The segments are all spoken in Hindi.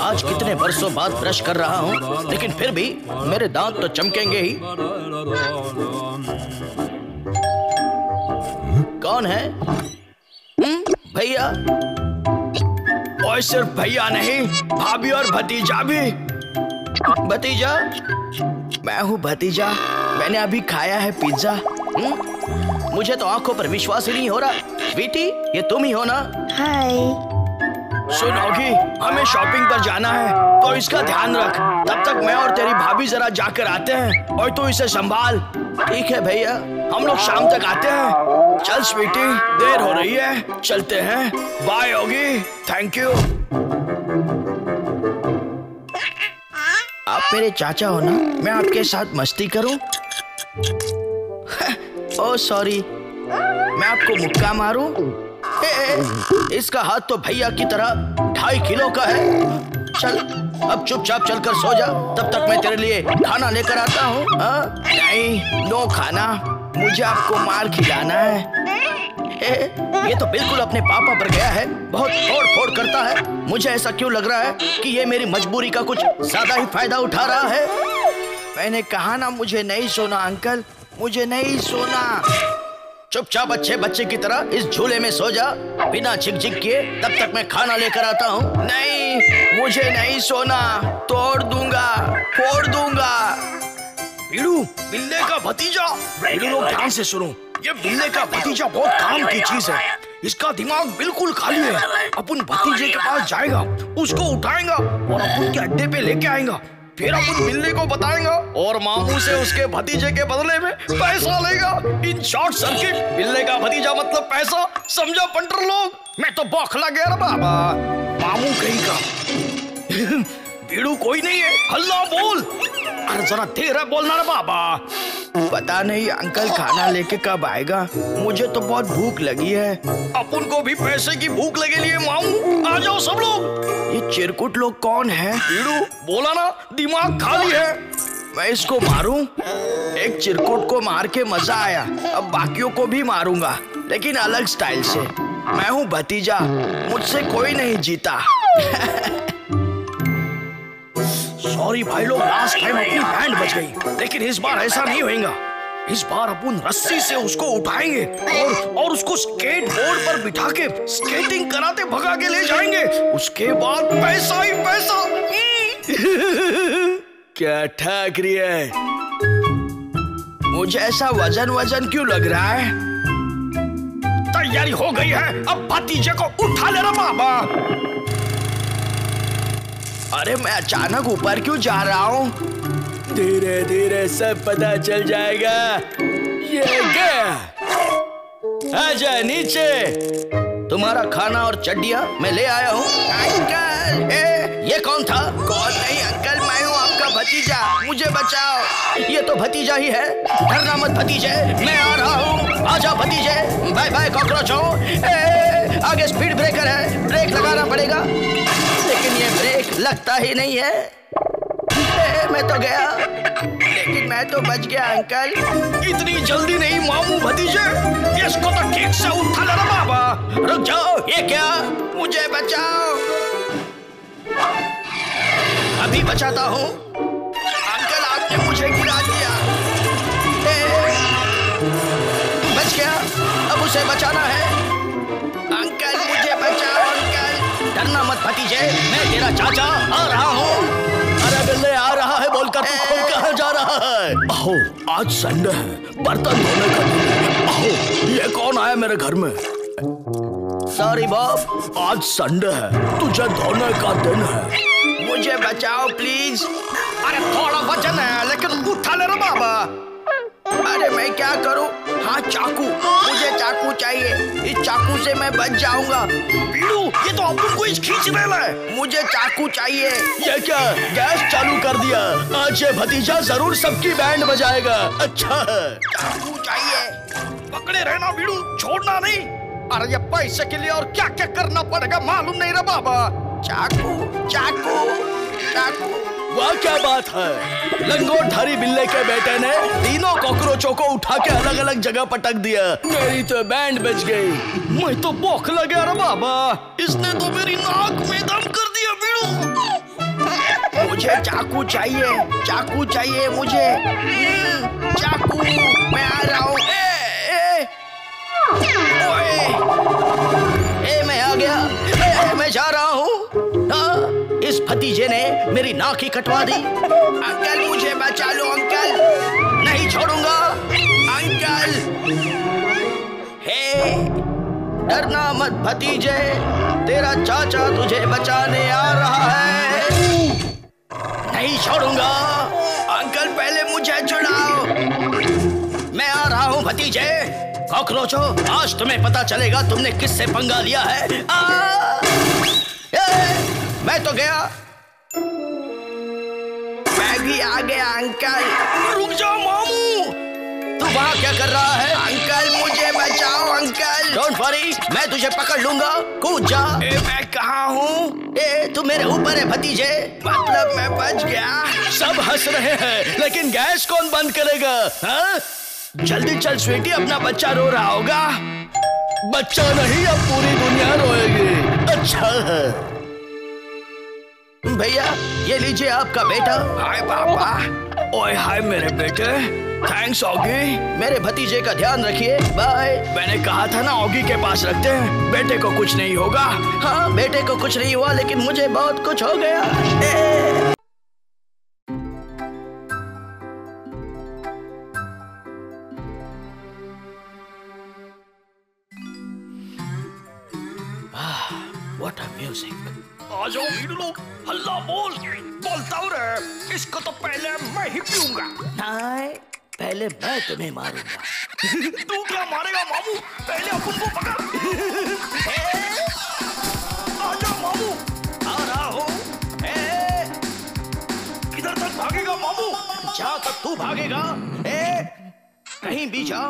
आज कितने बरसों बाद ब्रश कर रहा हूँ लेकिन फिर भी मेरे दांत तो चमकेंगे ही। कौन है? हम्म, भैया? और सिर्फ़ भैया नहीं भाभी और भतीजा भी। भतीजा? मैं हूँ भतीजा मैंने अभी खाया है पिज्जा। हम्म? मुझे तो आँखों पर विश्वास ही नहीं हो रहा। स्वीटी ये तुम ही हो ना? हाय। सुनोगी हमें शॉपिंग पर जाना है। तो इसका ध्यान रख। तब तक मैं और तेरी भाभी जरा जाकर आते हैं और तू इसे संभाल। ठीक है भैया हम लोग शाम तक आते हैं। चल स्वीटी देर हो रही है। चलते हैं। बाय होगी थैंक यू आप मेरे चाचा हो ना? मैं आपके साथ मस्ती करूँ? ओ सॉरी मैं आपको मुक्का मारूं? ए, ए, इसका हाथ तो भैया की तरह ढाई किलो का है। चल अब चुपचाप चलकर सो जा। तब तक मैं तेरे लिए खाना लेकर आता हूँ हाँ? नहीं नो खाना। मुझे आपको मार खिलाना है। ए, ये तो बिल्कुल अपने पापा पर गया है। बहुत फोड़ फोड़ करता है। मुझे ऐसा क्यों लग रहा है कि ये मेरी मजबूरी का कुछ ज़्यादा ही फ़ायदा उठा रहा है? मैंने कहा ना मुझे नहीं सोना अंकल। मुझे नहीं सोना। चुपचाप अच्छे बच्चे की तरह इस झूले में सो जा। बिना झिक झिक किए तब तक मैं खाना लेकर आता हूँ। नहीं, मुझे नहीं सोना। तोड़ दूँगा, फोड़ दूँगा। पीड़ू बिल्ले का भतीजा। पीड़ू, लोग ध्यान से सुनो। ये बिल्ले का भतीजा बहुत काम की चीज़ है। इसका दिमाग बिल्कुल खाली है। अपन भतीजे के पास जाएगा, उसको उठाएगा और अपन के अड्डे पे लेके आएगा। फिर अपन बिल्ली को बताएगा और मामू से उसके भतीजे के बदले में पैसा लेगा। इन शॉर्ट सर्किट बिल्ले का भतीजा मतलब पैसा, समझा पंटर लोग। मैं तो बौखला गया बाबा। मामू कहीं का? भीड़ू कोई नहीं है। हल्ला बोल। अरे जरा है बोलना रे बाबा। पता नहीं अंकल खाना लेके कब आएगा। मुझे तो बहुत भूख लगी है। अपन को भी पैसे की भूख लगे लिए माऊ। आ जाओ सब लोग। ये चिरकुट लोग कौन है? भीड़ू बोला ना दिमाग खाली है। मैं इसको मारूं? एक चिरकुट को मार के मज़ा आया। अब बाकियों को भी मारूँगा लेकिन अलग स्टाइल से। मैं हूँ भतीजा मुझसे कोई नहीं जीता। सॉरी भाई लोग लास्ट टाइम अपनी बैंड बच गई। लेकिन इस बार ऐसा नहीं होएगा। इस बार अपन रस्सी से उसको उठाएँगे और और उसको स्केट बोर्ड पर बिठा के स्केटिंग कराते भगा के ले जाएँगे। उसके बाद पैसा ही पैसा। क्या ठाक रही है? मुझे ऐसा वज़न वज़न क्यों लग रहा है? तैयारी हो गई है। अब भतीजे को उठा लेना बाबा। अरे मैं अचानक ऊपर क्यों जा रहा हूँ? धीरे धीरे सब पता चल जाएगा। ये क्या? आजा नीचे। तुम्हारा खाना और चड्डिया मैं ले आया हूँ। अंकल ए, ये कौन था? कौन नहीं अंकल मैं हूँ आपका भतीजा। मुझे बचाओ। ये तो भतीजा ही है। डरना मत भतीजे। मैं आ रहा हूँ। आजा भतीजे। Bye bye cockroach. हो आगे स्पीड ब्रेकर है। ब्रेक लगाना पड़ेगा। लेकिन ये ब्रेक लगता ही नहीं है। ए, मैं तो गया लेकिन मैं तो बच गया अंकल। इतनी जल्दी नहीं मामू भतीजे। इसको तो ठीक से उठा लेना बाबा। रुक जाओ। ये क्या? मुझे बचाओ। अभी बचाता हूँ। अंकल आपने मुझे गिरा दिया। ए, बच गया। अब उसे बचाना है। भतीजे मैं तेरा चाचा आ रहा हूँ। अरे बिल्ले आ रहा है बोलकर तू खुद कहाँ जा रहा है? अहो आज संडे है बर्तन धोने का दिन है। अहो ये कौन आया मेरे घर में? सॉरी बॉब आज संडे है तुझे धोने का दिन है। मुझे बचाओ प्लीज़ अरे थोड़ा वज़न है लेकिन उठा ले रे बाबा। अरे मैं क्या करूँ? हाँ चाकू। मुझे चाकू चाहिए। इस चाकू से मैं बच जाऊँगा। पीड़ू ये तो अपन को इस खींच रहा है। मुझे चाकू चाहिए। ये क्या? गैस चालू कर दिया। आज ये भतीजा ज़रूर सबकी बैंड बजाएगा। अच्छा है। चाकू चाहिए। पकड़े रहना पीड़ू छोड़ना नहीं। अरे ये पैसे के लिए और क्या क्या करना पड़ेगा मालूम नहीं रहा बाबा। चाकू चाकू चाकू। वाह क्या बात है? लंगोट धारी बिल्ले के बेटे ने तीनों कॉकरोचों को उठा के अलग अलग जगह पटक दिया। मेरी तो बैंड बच गई। मैं तो लग गया रे बाबा इसने तो मेरी नाक में दम कर दिया बीड़ू मुझे चाकू चाहिए चाकू चाहिए मुझे। हम्म, चाकू मैं आ रहा हूँ। ए, मैं आ गया। ए, मैं जा रहा हूँ। भतीजे ने मेरी नाक ही कटवा दी। अंकल मुझे बचा लो अंकल। नहीं छोड़ूँगा। अंकल। हे डरना मत भतीजे। तेरा चाचा तुझे बचाने आ रहा है। नहीं छोड़ूँगा। अंकल पहले मुझे छुड़ाओ। मैं आ रहा हूँ भतीजे। कॉकरोचो आज तुम्हें पता चलेगा तुमने किससे पंगा लिया है। आ, ए, मैं तो गया। मैं भी आ गया अंकल। रुक जाओ मामू। तू वहाँ क्या कर रहा है? अंकल मुझे बचाओ अंकल। डोंट वरी मैं तुझे पकड़ लूँगा। कूद जा। ए, मैं कहा हूँ? ए तू मेरे ऊपर है भतीजे। मतलब मैं बच गया। सब हंस रहे हैं लेकिन गैस कौन बंद करेगा हाँ? जल्दी चल स्वीटी अपना बच्चा रो रहा होगा। बच्चा नहीं अब पूरी दुनिया रोएगी। अच्छा है। भैया ये लीजिए आपका बेटा। हाय पापा। ओए हाय मेरे बेटे। थैंक्स ऑगी मेरे भतीजे का ध्यान रखिए। बाय मैंने कहा था ना ऑगी के पास रखते हैं। बेटे को कुछ नहीं होगा। हाँ बेटे को कुछ नहीं हुआ लेकिन मुझे बहुत कुछ हो गया। पहले मैं तुम्हें मारूँगा। तू क्या मारेगा मामू? पहले अपन को पकड़। आ जाओ मामू। आ रहा हूँ। किधर तक भागेगा मामू? जहाँ तक तू भागेगा। ए, कहीं भी जा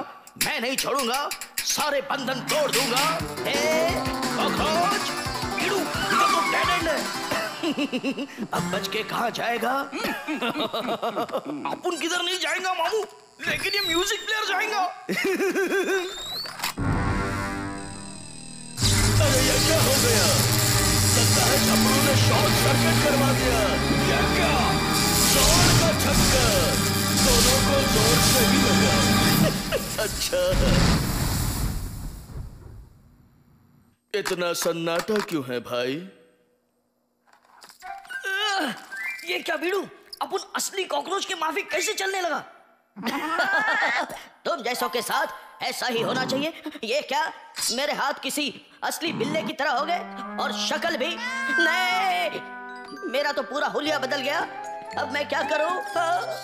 मैं नहीं छोड़ूँगा। सारे बंधन तोड़ दूँगा। ए, कॉकरोच, कीड़ू, इधर तो है। अब बच के कहा जाएगा? अपन किधर नहीं जाएगा मामू? लेकिन ये म्यूज़िक प्लेयर जाएगा अरे ये क्या हो गया? लगता है छपड़ों ने शॉर्ट सर्किट करवा दिया। क्या क्या? ज़ोर का छक्का दोनों को ज़ोर से ही लगा। अच्छा। इतना सन्नाटा क्यों है भाई? ये क्या बीड़ू अपन असली कॉकरोच के माफ़ी कैसे चलने लगा? तुम जैसों के साथ ऐसा ही होना चाहिए। ये क्या मेरे हाथ किसी असली बिल्ले की तरह हो गए और शक्ल भी? नहीं! मेरा तो पूरा हुलिया बदल गया। अब मैं क्या करूँ।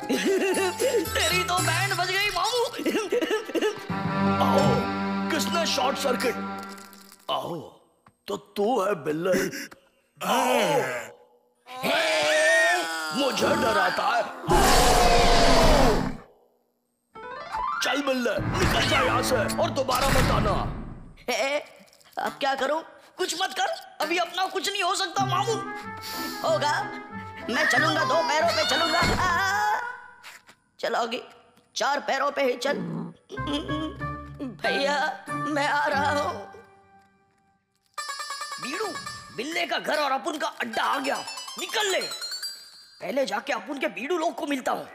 तेरी तो बैंड बज गई मामू आओ किसने शॉर्ट सर्किट? आओ तो तू है बिल्ले। आओ। मुझे डराता है। चल बिल्ले निकल जा यहाँ से और दोबारा मत आना। ए, ए, अब क्या करूँ? कुछ मत कर अभी अपना कुछ नहीं हो सकता मामू। होगा मैं चलूँगा दो पैरों पे चलूँगा। चलोगी चार पैरों पे ही चल। भैया मैं आ रहा हूँ। बीड़ू बिल्ले का घर और अपुन का अड्डा आ गया। निकल ले। पहले जाके अपुन के बीड़ू लोग को मिलता हूँ।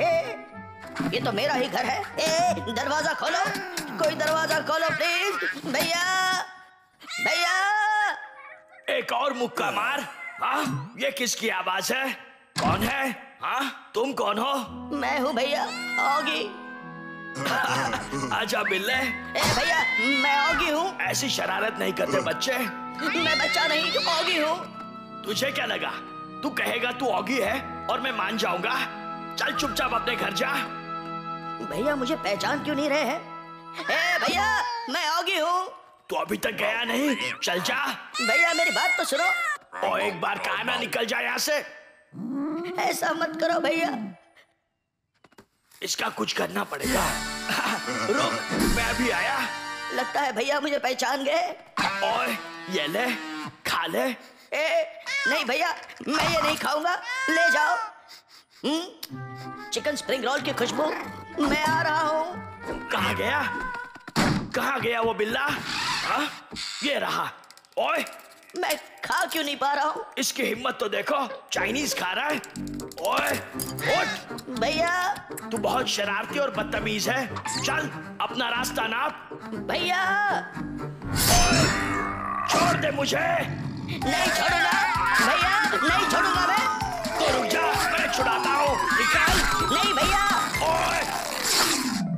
ए, ये तो मेरा ही घर है। ए, दरवाज़ा खोलो। कोई दरवाज़ा खोलो प्लीज़। भैया भैया। एक और मुक्का मार। हाँ ये किसकी आवाज़ है? कौन है? हाँ तुम कौन हो? मैं हूँ भैया ओगी। आजा बिल्ले। ए भैया मैं ओगी हूँ। ऐसी शरारत नहीं करते बच्चे। मैं बच्चा नहीं ओगी हूँ। तुझे क्या लगा? तू कहेगा तू ऑगी है और मैं मान जाऊँगा? चल चुपचाप अपने घर जा। भैया मुझे पहचान क्यों नहीं रहे हैं? ए भैया मैं ओगी हूँ। तू अभी तक गया नहीं। चल जा। भैया मेरी बात तो सुनो। और एक बार कहा ना निकल जा यहाँ से। ऐसा मत करो भैया। इसका कुछ करना पड़ेगा। रुक मैं अभी आया। लगता है भैया मुझे पहचान गए। और ये ले खा ले। ए नहीं भैया मैं ये नहीं खाऊँगा। ले जाओ। हम्म, चिकन स्प्रिंग रोल की खुशबू। मैं आ रहा हूँ। कहा गया? कहा गया वो बिल्ला? हाँ? ये रहा। ओए! मैं खा क्यों नहीं पा रहा हूँ? इसकी हिम्मत तो देखो। चाइनीज़ खा रहा है। ओए! उठ! भैया! तू बहुत शरारती और बदतमीज है। चल अपना रास्ता नाप। भैया! छोड़ दे मुझे! नहीं छोड़ूँगा भैया नहीं छुड़ाता हूँ। निकाल। नहीं भैया।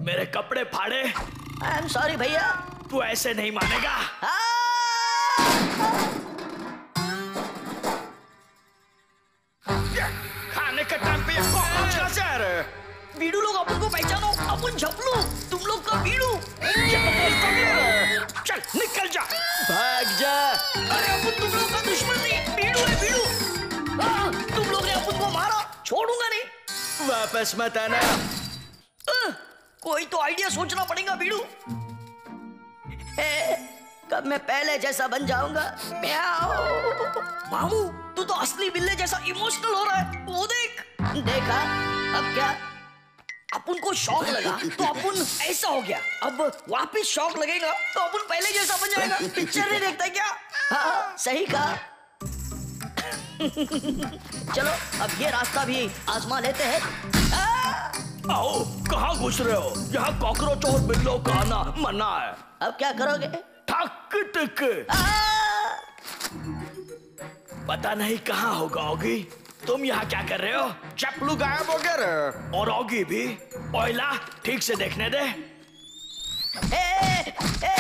मेरे कपड़े फाड़े। आई एम सॉरी भैया। तू ऐसे नहीं मानेगा। खाने का टाइम पे इसको पहुँच कहाँ से आ रहे हैं? बीड़ू लोग अपन को पहचानो। अपन झपलू। तुम लोग का बीड़ू। चल निकल जा। भाग जा। अरे अपन तुम लोग का दुश्मन नहीं छोड़ूँगा नहीं। वापस मत आना। अह, कोई तो आइडिया सोचना पड़ेगा बीड़ू कब मैं पहले जैसा बन जाऊँगा? मामू तू तो असली बिल्ले जैसा इमोशनल हो रहा है। वो देख। देखा अब क्या? अपन को शौक लगा तो अपन ऐसा हो गया। अब वापस शौक लगेगा तो अपन पहले जैसा बन जाएगा। पिक्चर नहीं देखता क्या? हाँ सही कहा। चलो अब ये रास्ता भी आजमा लेते हैं! आओ कहाँ घुस रहे हो? यहाँ कॉकरोच और बिल्लों का आना मना है। अब क्या करोगे? ठक टिक! पता नहीं कहाँ होगा ओगी। तुम यहाँ क्या कर रहे हो? चपलू गायब हो गए रे। और ओगी भी। ओइला ठीक से देखने दे। ए, ए,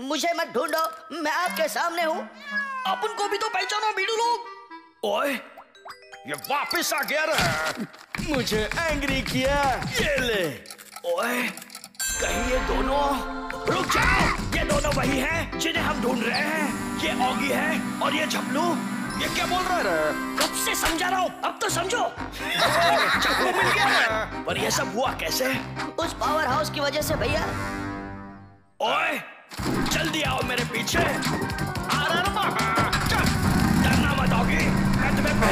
मुझे मत ढूंढो मैं आपके सामने हूँ। अपन को भी तो पहचानो बीड़ू लोग। ओए। ये वापस आ गया रे। मुझे एंग्री किया। ये ले। ओए कहीं ये दोनों? रुक जाओ। ये दोनों वही हैं जिन्हें हम ढूंढ रहे हैं। ये ओगी है और ये झपलू। ये क्या बोल रहा है कब से समझा रहा हूँ? अब तो समझो। चाकू मिल गया पर ये सब हुआ कैसे? उस पावर हाउस की वजह से भैया। ओए जल्दी आओ मेरे पीछे।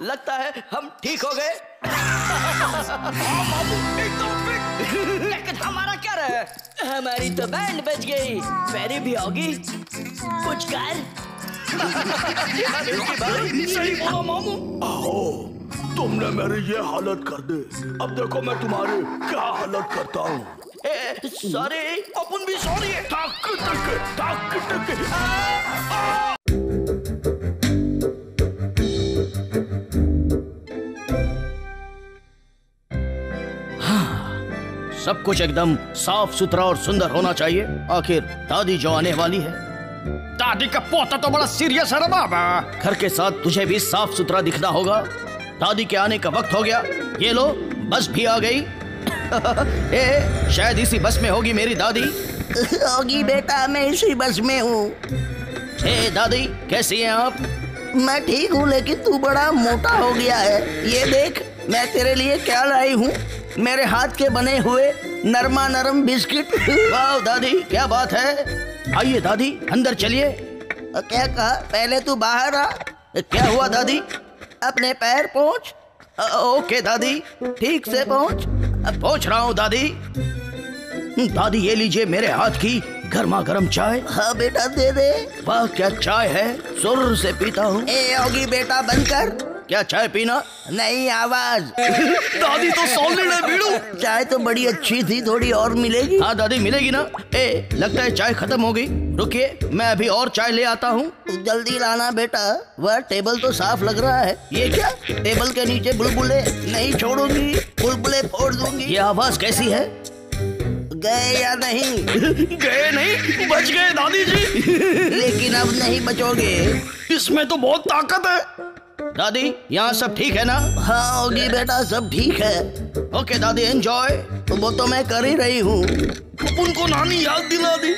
लगता है हम ठीक हो गए। लेकिन हमारा क्या रहा? हमारी तो बैंड बच गई फेरी भी होगी। कुछ कर। सही बोला मामू। आओ तुमने मेरी ये हालत कर दी। अब देखो मैं तुम्हारी क्या हालत करता हूँ। सॉरी अपन भी सॉरी है। कुछ एकदम साफ़ सुथरा और सुंदर होना चाहिए। आखिर दादी जो आने वाली है। दादी का पोता तो बड़ा सीरियस है बाबा घर के साथ तुझे भी साफ़ सुथरा दिखना होगा। दादी के आने का वक्त हो गया। ये लो बस भी आ गई। ए, शायद इसी बस में होगी मेरी दादी। होगी बेटा मैं इसी बस में हूँ। ए दादी कैसी हैं आप? मैं ठीक हूँ लेकिन तू बड़ा मोटा हो गया है। ये देख मैं तेरे लिए क्या लाई हूँ? मेरे हाथ के बने हुए नरमा नरम बिस्किट। वाह दादी क्या बात है? आइए दादी अंदर चलिए। क्या कहा? पहले तू बाहर आ। क्या हुआ दादी? अपने पैर पहुँच ओके दादी ठीक से पहुँच पहुँच रहा हूँ दादी। दादी ये लीजिए मेरे हाथ की गर्मा गर्म चाय। हाँ बेटा दे दे। वाह क्या चाय है? सुर से पीता हूँ। ए बेटा बंद कर क्या चाय पीना? नहीं आवाज़। दादी तो सॉलिड है बीड़ू चाय तो बड़ी अच्छी थी थोड़ी और मिलेगी। हाँ दादी मिलेगी ना? ए लगता है चाय खत्म हो गई। रुकिए मैं अभी और चाय ले आता हूँ। जल्दी लाना बेटा वह टेबल तो साफ़ लग रहा है। ये क्या? टेबल के नीचे बुलबुले? नहीं छोड़ूँगी बुलबुले फोड़ दूँगी। ये आवाज़ कैसी है? गए या नहीं? गए नहीं बच गए दादी जी। लेकिन अब नहीं बचोगे। इसमें तो बहुत ताकत है। दादी यहाँ सब ठीक है ना? हाँ होगी बेटा सब ठीक है। ओके दादी एंजॉय तो वो तो मैं कर ही रही हूँ। उनको नानी याद दिला दी।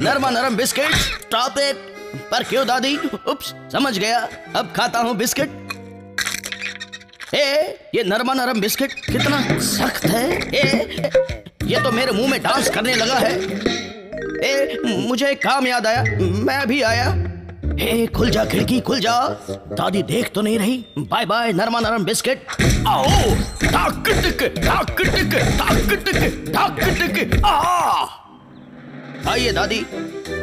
नरमा नरम बिस्किट स्टॉप इट पर क्यों दादी? उप्स समझ गया। अब खाता हूँ बिस्किट। ए ये नरमा नरम बिस्किट कितना सख्त है। ए ये तो मेरे मुँह में डांस करने लगा है। ए, मुझे काम याद आया। मैं भी आया। ए, खुल जा खिड़की, खुल जा। दादी देख तो नहीं रही। बाय बाय, नरमा नरम बिस्किट। आओ। टाक टिक टाक टिक टाक टिक आइए दादी,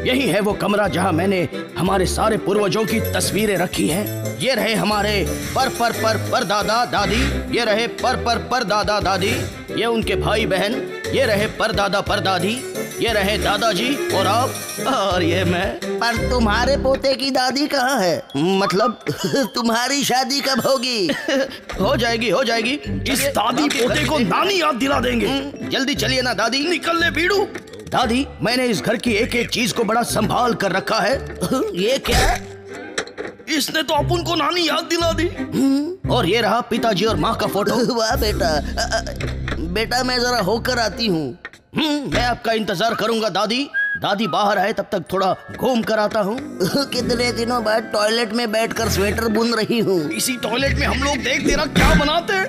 यही है वो कमरा जहाँ मैंने हमारे सारे पूर्वजों की तस्वीरें रखी हैं। ये रहे हमारे पर पर पर पर दादा, दादी। ये रहे पर पर पर दादा, दादी। ये उनके भाई बहन ये रहे पर दादा, पर दादी। ये रहे दादाजी और आप? और ये मैं। पर तुम्हारे पोते की दादी कहाँ है? मतलब तुम्हारी शादी कब होगी? हो जाएगी हो जाएगी। इस दादी पोते को नानी याद दिला देंगे। हम्म, जल्दी चलिए ना दादी। निकल ले बीड़ू। दादी मैंने इस घर की एक एक चीज़ को बड़ा संभाल कर रखा है। ये क्या? इसने तो अपन को नानी याद दिला दी। और ये रहा पिताजी और माँ का फ़ोटो। वाह बेटा। बेटा मैं जरा होकर आती हूँ। हम्म, मैं आपका इंतज़ार करूँगा दादी। दादी बाहर आए तब तक थोड़ा घूम कर आता हूँ। कितने दिनों बाद टॉयलेट में बैठकर स्वेटर बुन रही हूँ। इसी टॉयलेट में हम लोग देख दे तेरा क्या बनाते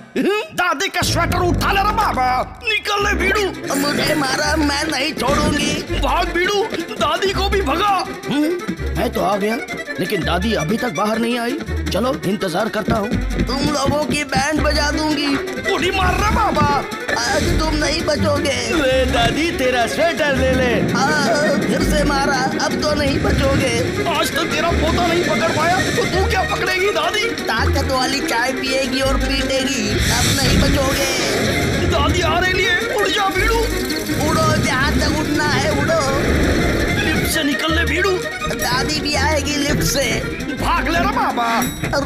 दादी का स्वेटर उठा ले रे बाबा निकल ले बीड़ू मुझे मारा मैं नहीं छोड़ूँगी। भाग बीड़ू दादी को भी भगा। हम्म, मैं तो आ गया लेकिन दादी अभी तक बाहर नहीं आई। चलो इंतज़ार करता हूँ। तुम लोगों की बैंड बजा दूँगी। उड़ी मार रहा बाबा। आज तुम नहीं बचोगे। ले दादी तेरा स्वेटर ले ले। आ, फिर से मारा अब तो नहीं बचोगे। आज तो तेरा पोता नहीं पकड़ पाया तो तू क्या पकड़ेगी दादी? ताकत वाली चाय पिएगी और पीटेगी अब नहीं बचोगे। दादी आ रही है उड़ जा उड़ो जहाँ तक उठना है उड़ो। निकल ले बीड़ू दादी भी आएगी लिफ्ट से। भाग ले रे बाबा।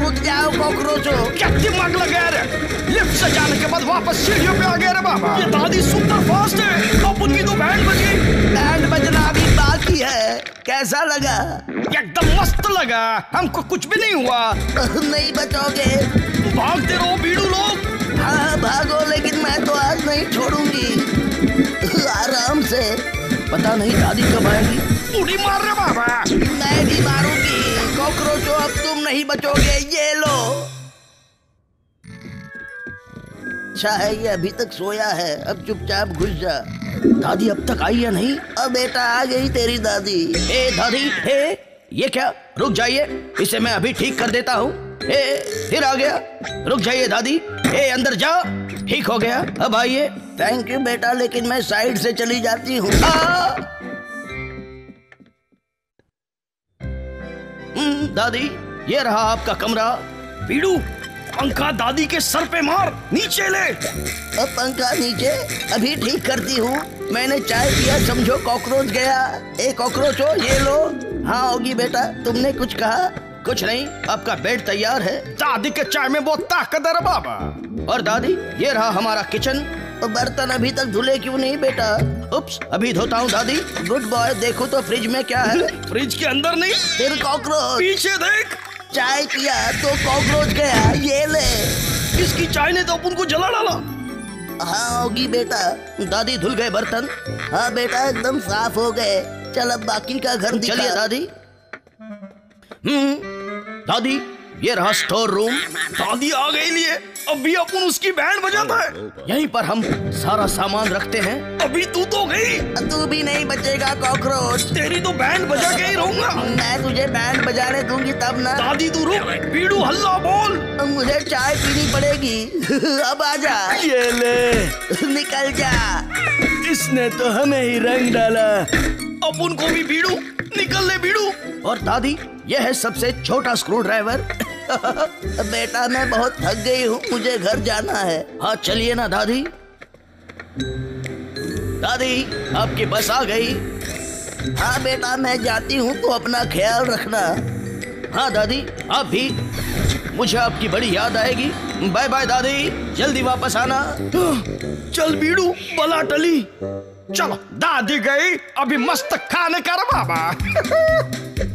रुक जाओ कॉकरोचो क्या दिमाग लगा रे? लिफ्ट से जाने के बाद वापस सीढ़ियों पे आ गया रे बाबा। ये दादी सुपर फास्ट है। अब उनकी तो बैंड बजी बैंड बजना अभी बाकी है। कैसा लगा? एकदम मस्त लगा। हमको कुछ भी नहीं हुआ। नहीं बचोगे। भागते रहो बीड़ू लोग। हाँ भागो लेकिन मैं तो आज नहीं छोड़ूँगी। आराम से। पता नहीं दादी कब आएगी। उड़ी मार रहे बाबा। मैं भी मारूँगी कॉकरोचो अब तुम नहीं बचोगे ये लो। अच्छा है ये अभी तक सोया है अब चुपचाप घुस जा। दादी अब तक आई या नहीं? अब बेटा आ गई तेरी दादी। ए दादी ए ये क्या? रुक जाइए इसे मैं अभी ठीक कर देता हूँ। ए फिर आ गया। रुक जाइए दादी। ए अंदर जाओ। ठीक हो गया। अब आइए। थैंक यू बेटा लेकिन मैं साइड से चली जाती हूँ। दादी ये रहा आपका कमरा। बीड़ू पंखा दादी के सर पे मार नीचे ले। अब पंखा नीचे अभी ठीक करती हूँ। मैंने चाय पिया समझो कॉकरोच गया। ए कॉकरोच हो ये लो। हाँ होगी बेटा तुमने कुछ कहा? कुछ नहीं आपका बेड तैयार है। दादी के चाय में बहुत ताकत है बाबा। और दादी ये रहा हमारा किचन। बर्तन अभी तक धुले क्यों नहीं बेटा? उप्स अभी धोता हूँ दादी। गुड बॉय देखो तो फ्रिज में क्या है? फ्रिज के अंदर नहीं। फिर कॉकरोच पीछे देख। चाय पिया तो कॉकरोच गया ये ले। इसकी चाय ने तो अपन को जला डाला। हाँ होगी बेटा। दादी धुल गए बर्तन? हाँ बेटा एकदम साफ़ हो गए। चल अब बाकी का घर चलिए दादी। हम्म दादी ये रहा स्टोर रूम दादी आ गई लिए। अभी अपन उसकी बैंड बजाता है। यहीं पर हम सारा सामान रखते हैं। अभी तू तो गई। तू भी नहीं बचेगा कॉकरोच। तेरी तो बैंड बजा के ही रहूँगा। मैं तुझे बैंड बजाने दूँगी तब ना। दादी तू रुक बीड़ू हल्ला बोल। मुझे चाय पीनी पड़ेगी। अब आ जा। ये ले। निकल जा। इसने तो हमें ही रंग डाला। अपन को भी बीड़ू निकल ले बीड़ू और दादी यह है सबसे छोटा स्क्रू ड्राइवर बेटा, मैं बहुत थक गई हूँ, मुझे घर जाना है। हाँ चलिए ना, दादी। दादी, आपकी बस आ गई। हाँ बेटा, मैं जाती हूँ तो अपना ख्याल रखना। हाँ दादी, आप भी। मुझे आपकी बड़ी याद आएगी। बाय बाय दादी। जल्दी वापस आना। चल बीड़ू बला टली। चलो दादी गई अभी मस्त खाने का रे बाबा।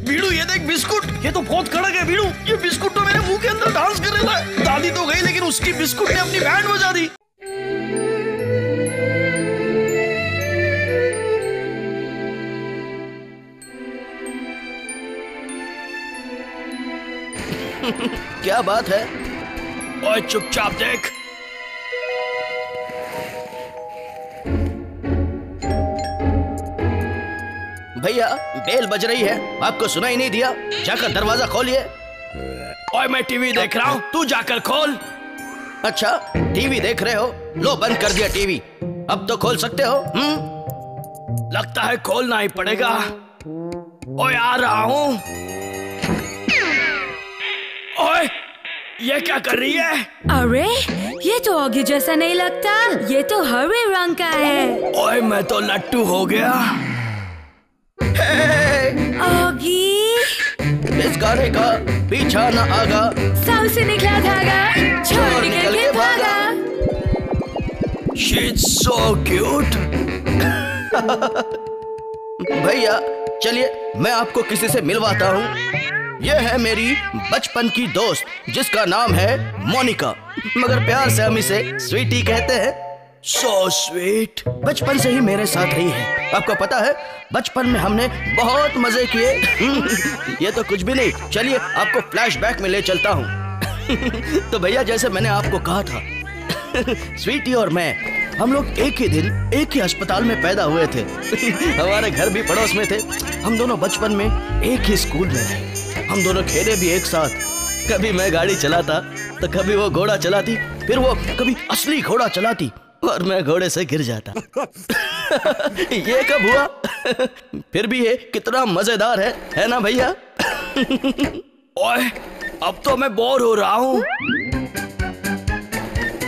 बीड़ू ये देख बिस्कुट ये तो बहुत कड़क है बीड़ू ये बिस्कुट तो मेरे मुँह के अंदर डांस कर रहा है दादी तो गई लेकिन उसकी बिस्कुट ने अपनी बैंड बजा दी। क्या बात है? ओए चुपचाप देख। भैया बेल बज रही है। आपको सुनाई नहीं दिया। जाकर दरवाज़ा खोलिए। ओए मैं टीवी देख रहा हूँ। तू जाकर खोल। अच्छा टीवी देख रहे हो? लो बंद कर दिया टीवी। अब तो खोल सकते हो? हम्म? लगता है खोलना ही पड़ेगा। ओए आ रहा हूँ। ओए ये क्या कर रही है? अरे ये तो ऑगी जैसा नहीं लगता। ये तो हरे रंग का है। ओए मैं तो लट्टू हो गया। ऑगी इस गाने का पीछा न आगा। साउ से निकला धागा छोड़ निकल के भागा। She's so cute. भैया चलिए मैं आपको किसी से मिलवाता हूँ। यह है मेरी बचपन की दोस्त जिसका नाम है मोनिका। मगर प्यार से हम इसे स्वीटी कहते हैं। So sweet. बचपन से ही मेरे साथ रही है। आपको पता है, बचपन में हमने बहुत मज़े किए। ये तो कुछ भी नहीं। चलिए, आपको फ्लैशबैक में ले चलता हूँ। तो भैया, जैसे मैंने आपको कहा था स्वीटी और मैं, हम लोग एक ही दिन, एक ही अस्पताल में पैदा हुए थे। हमारे घर भी पड़ोस में थे। हम दोनों बचपन में एक ही स्कूल में रहे। हम दोनों खेले भी एक साथ। कभी मैं गाड़ी चलाता तो कभी वो घोड़ा चलाती, फिर वो कभी असली घोड़ा चलाती। और मैं घोड़े से गिर जाता। ये कब हुआ? फिर भी ये कितना मज़ेदार है है ना भैया? ओए अब तो मैं बोर हो रहा हूँ।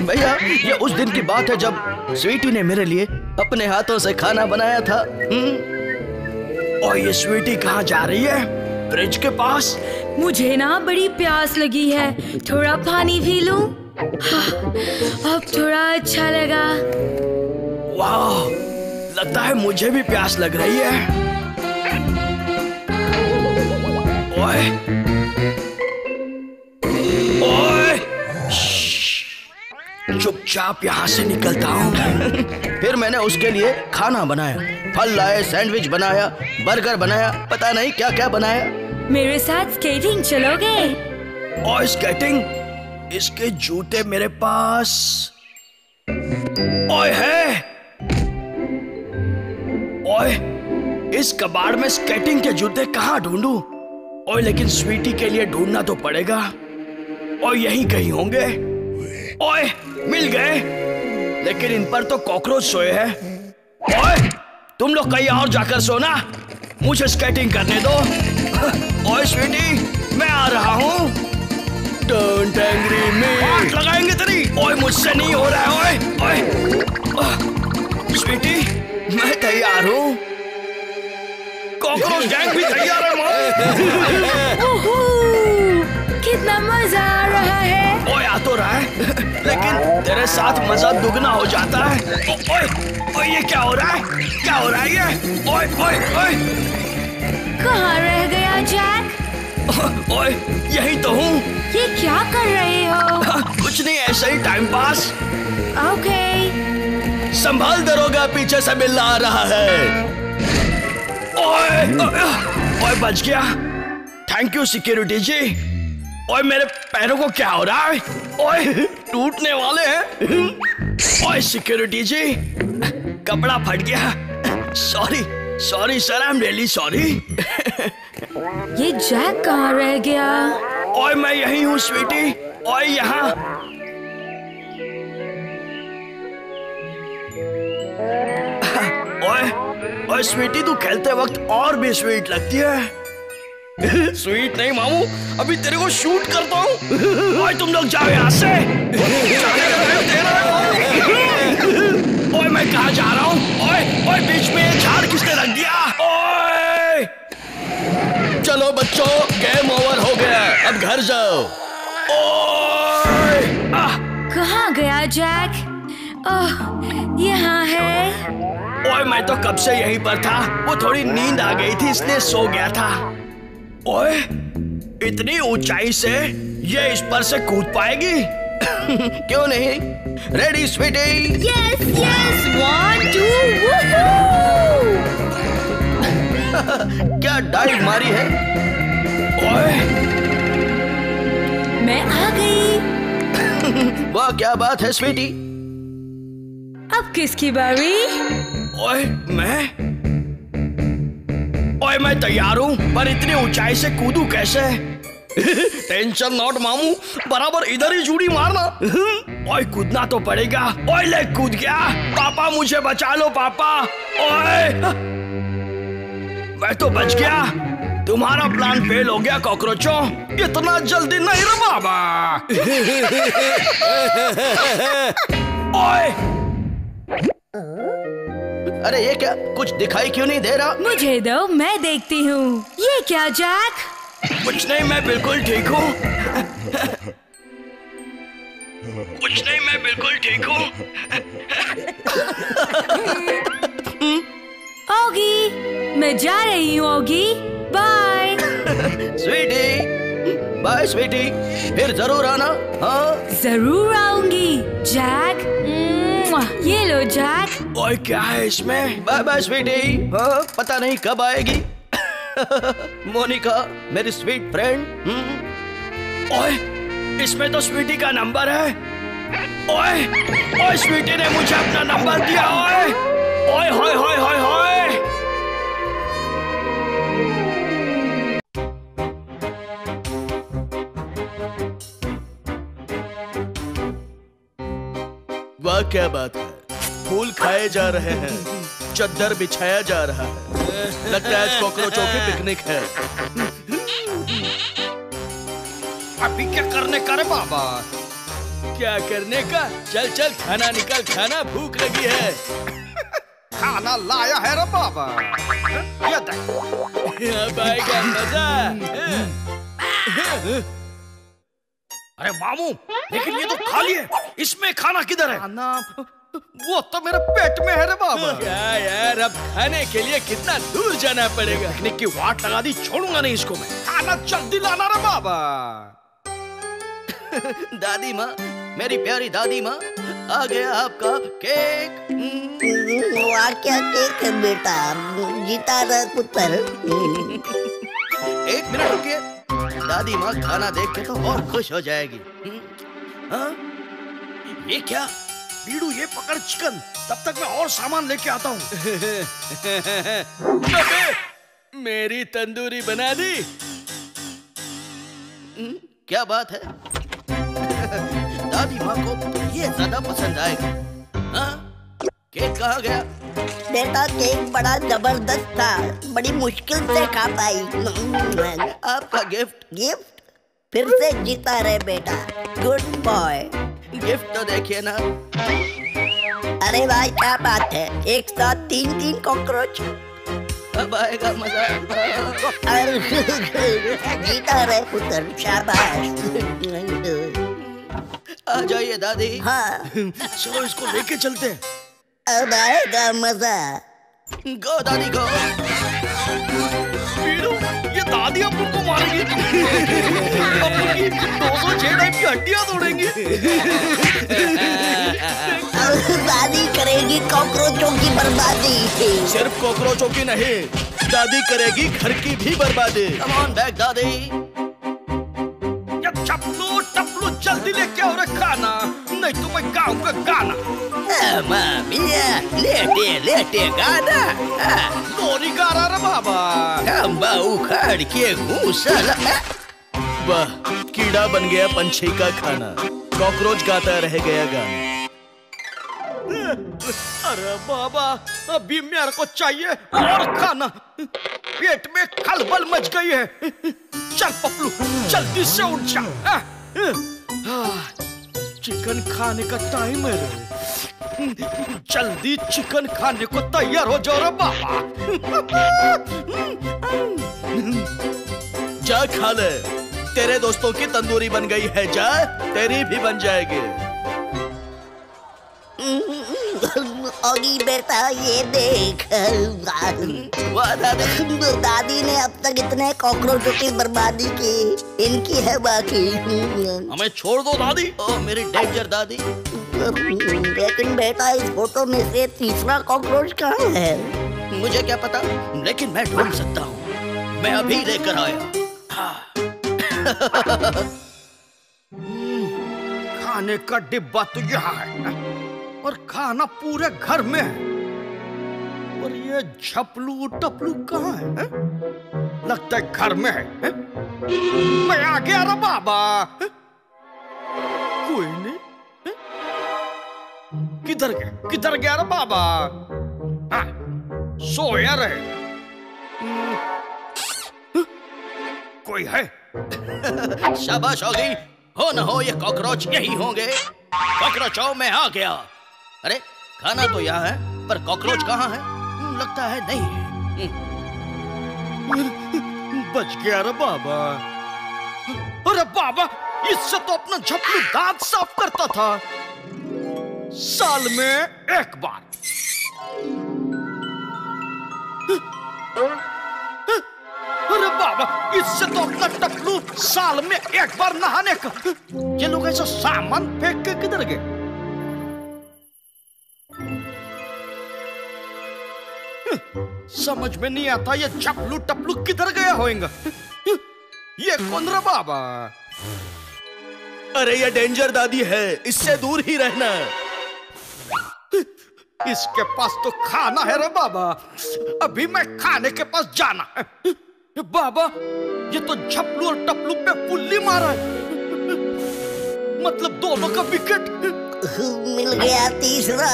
भैया ये उस दिन की बात है जब स्वीटी ने मेरे लिए अपने हाथों से खाना बनाया था। हम्म, और ये स्वीटी कहाँ जा रही है? फ्रिज के पास? मुझे ना बड़ी प्यास लगी है। थोड़ा पानी पी लूँ? हाँ, अब थोड़ा अच्छा लगा। वाह लगता है मुझे भी प्यास लग रही है। ओए। ओए। चुपचाप यहाँ से निकलता हूँ। फिर मैंने उसके लिए खाना बनाया। फल लाए सैंडविच बनाया बर्गर बनाया पता नहीं क्या क्या बनाया। मेरे साथ स्केटिंग चलोगे? और स्केटिंग? इसके जूते मेरे पास। ओए है। ओए, इस कबाड़ में स्केटिंग के जूते कहाँ ढूंढूं? ओए, लेकिन स्वीटी के लिए ढूंढना तो पड़ेगा। और यहीं कहीं होंगे। ओए, मिल गए। लेकिन इन पर तो कॉकरोच सोए हैं। ओए, तुम लोग कहीं और जाकर सोना। मुझे स्केटिंग करने दो। ओए, स्वीटी, मैं आ रहा हूँ। डोंट एंग्री मी आग लगाएँगे तेरी। ओए मुझसे नहीं हो रहा है ओए ओए। स्वीटी मैं तैयार हूँ। कॉकरोच गैंग भी तैयार है माँ। ओहो, कितना मज़ा आ रहा है। ओए आ तो रहा है लेकिन तेरे साथ मज़ा दुगना हो जाता है। ओए ओए ये क्या हो रहा है? क्या हो रहा है ये? ओए ओए ओए। कहाँ रह गया जैक? ओए यही तो हूँ। ये क्या कर रहे हो? कुछ नहीं ऐसे ही टाइम पास ओके संभाल दरोगा पीछे से मिलना आ रहा है। ओए ओए, ओए बच गया। थैंक यू सिक्योरिटी जी। ओए मेरे पैरों को क्या हो रहा है? ओए टूटने वाले हैं। ओए सिक्योरिटी जी कपड़ा फट गया। Sorry sorry sir I am really sorry ये जैक कहाँ रह गया? ओए, मैं यही हूँ, स्वीटी। ओए, यहाँ। ओए स्वीटी, तू खेलते वक्त और भी स्वीट लगती है। स्वीट नहीं, मामू। अभी तेरे को शूट करता हूँ। ओए, तुम लोग जाओ यहाँ से। ओए, मैं कहाँ जा रहा हूँ? ओए ओए, बीच में झाड़ किसने रख दिया? चलो बच्चों गेम ओवर हो गया अब घर जाओ। कहाँ गया जैक? ओह यहाँ है। ओए मैं तो कब से यहीं पर था? वो थोड़ी नींद आ गई थी इसलिए सो गया था। ओए इतनी ऊंचाई से ये इस पर से कूद पाएगी? क्यों नहीं? Ready sweetie yes yes one two क्या डाइव मारी है? ओए। मैं आ गई। वाह क्या बात है स्वीटी। अब किसकी बारी? ओए मैं? ओए मैं तैयार हूँ पर इतनी ऊंचाई से कूदू कैसे? टेंशन नॉट मामू। बराबर इधर ही जुड़ी मारना। ओए कूदना तो पड़ेगा। ओए ले कूद गया। पापा मुझे बचा लो पापा। ओए। मैं तो बच गया। तुम्हारा प्लान फेल हो गया कॉकरोचों। इतना जल्दी नहीं रे बाबा। ओए। अरे ये क्या? कुछ दिखाई क्यों नहीं दे रहा? मुझे दो मैं देखती हूँ। ये क्या जैक? कुछ नहीं मैं बिल्कुल ठीक हूँ। कुछ नहीं मैं बिल्कुल ठीक हूँ। ओगी मैं जा रही हूँ Oggy. Bye sweetie bye sweetie फिर ज़रूर आना हाँ? ज़रूर आऊँगी जैक ये लो जैक ओए क्या है इसमें? बाय बाय स्वीटी हाँ पता नहीं कब आएगी। मोनिका मेरी स्वीट फ्रेंड ओए इसमें तो स्वीटी का नंबर है। ओए ओए स्वीटी ने मुझे अपना नंबर दिया ओए। वाह क्या बात है। फूल खाए जा रहे हैं चद्दर बिछाया जा रहा है। लगता है आज कॉकरोचों की पिकनिक है। अभी क्या करने का रे बाबा? क्या करने का? चल चल खाना निकल खाना भूख लगी है। खाना लाया है रे बाबा। ये देख। मज़ा अरे मामू लेकिन ये तो खाली है। इसमें खाना किधर है? खाना वो तो मेरे पेट में है रे बाबा। क्या यार अब खाने के लिए कितना दूर जाना पड़ेगा। पिकनिक की वाट लगा दी छोड़ूँगा नहीं इसको मैं। खाना जल्दी लाना रे बाबा। दादी माँ मेरी प्यारी दादी माँ आ गया आपका केक। हम्म, वाह क्या केक है बेटा? जीता रहा पुत्र। एक मिनट रुकिए। दादी माँ खाना देख के तो और खुश हो जाएगी। हम्म, हाँ? ये क्या? बीड़ू ये पकड़ चिकन। तब तक मैं और सामान लेके आता हूँ। मेरी तंदूरी बना दी। हम्म, क्या बात है? दादी माँ को ये ज़्यादा पसंद आएगा। हाँ? केक कहाँ गया? बेटा केक बड़ा ज़बरदस्त था। बड़ी मुश्किल से खा पाई। आपका गिफ्ट? गिफ्ट? फिर से जीता रहे बेटा। गुड बॉय गिफ्ट तो देखिए ना। अरे भाई क्या बात है? एक साथ तीन तीन कॉकरोच। अब आएगा मज़ा। जीता रहे पुत्र शाबाश। आ जाइए दादी। हाँ। चलो इसको लेके चलते हैं। अब आएगा मज़ा। गो दादी गो। ये दादी अब उनको मारेगी। अब उनकी दो सौ छह टाइप की हड्डियाँ तोड़ेंगी। दादी करेगी कॉकरोचों की बर्बादी। सिर्फ़ कॉकरोचों की नहीं दादी करेगी घर की भी बर्बादी। कम ऑन बैक दादी। नहीं तो मैं गाऊँगा गाना मामिया लेटे लेटे गाना लोरी गा रहा रे बाबा खंबा उखाड़ के घूसल वाह कीड़ा बन गया पंछी का खाना कॉकरोच गाता रह गया गाना अरे बाबा अभी मेरे को चाहिए और खाना पेट में खलबल मच गई है चल पपलू जल्दी से उठ जा चिकन खाने का टाइम है रे। जल्दी चिकन खाने को तैयार हो जाओ रे बाबा। जा खा ले। तेरे दोस्तों की तंदूरी बन गई है, जा। तेरी भी बन जाएगी। ओगी बेटा ये देख वाह दादी दादी ने अब तक इतने कॉकरोचों की बर्बादी की इनकी है बाकी। हमें छोड़ दो दादी। ओ मेरी डेंजर दादी। लेकिन बेटा इस फ़ोटो में से तीसरा कॉकरोच कहाँ है? मुझे क्या पता? लेकिन मैं ढूंढ सकता हूँ। मैं अभी लेकर आया। हाँ। खाने का डिब्बा तो यहाँ है। और खाना पूरे घर में है और ये झपलू टपलू कहाँ है, है? लगता है घर में है, है? मैं आ गया रे बाबा? कोई नहीं? किधर गया किधर गया रे बाबा हाँ, सोया रहे हम्म, कोई है शाबाश हो गई हो न हो ये कॉकरोच यही होंगे कॉकरोचों में आ गया अरे खाना तो यहाँ है पर कॉकरोच कहाँ है? लगता है नहीं है। हम्म, बच गया रे बाबा। अरे बाबा इससे तो अपना झपलू दांत साफ़ करता था। साल में एक बार। अरे बाबा इससे तो अपना टपलू साल में एक बार नहाने का। ये लोग ऐसा सामान फेंक के किधर गए? समझ में नहीं आता ये झपलू टपलू किधर गया होएगा। ये कौन रे बाबा? अरे ये डेंजर दादी है इससे दूर ही रहना। इसके पास तो खाना है रे बाबा। अभी मैं खाने के पास जाना है। बाबा ये तो झपलू और टपलू पे पुल्ली मारा है। मतलब दोनों का विकेट। मिल गया तीसरा।